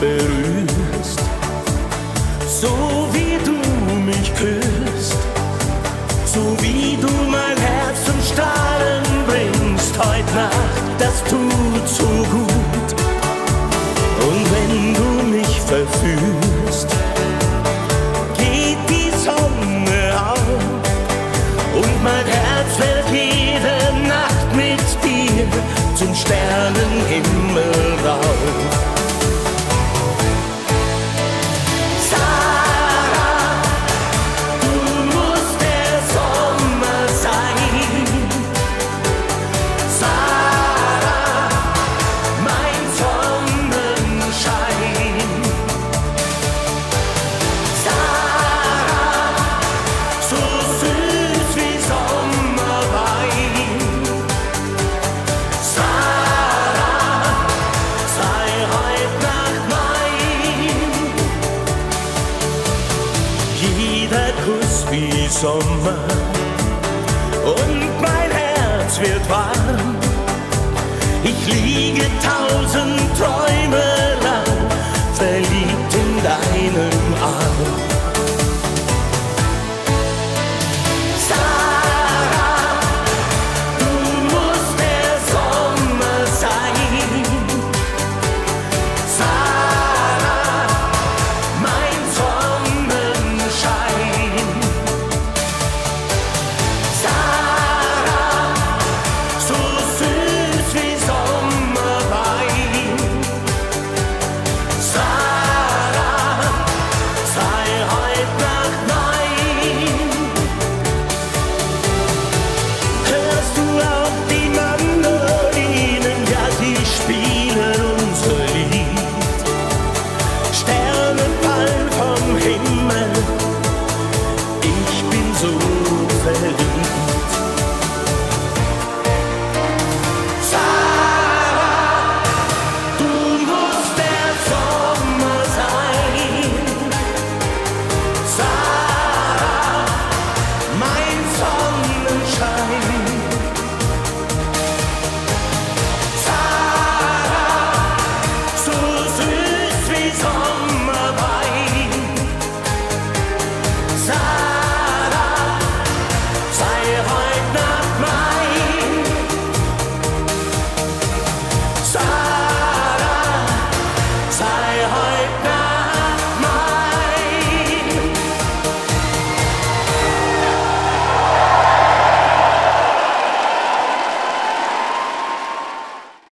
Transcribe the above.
berührst, so wie du mich küsst, so wie du mein Herz zum Strahlen bringst heute Nacht, das tut so gut. Und wenn du mich verführst, geht die Sonne auf und mein Herz fällt jede Nacht mit dir zum Sternenhimmel rauf. Kuss wie Sommer und mein Herz wird warm. Ich liege tausend Träume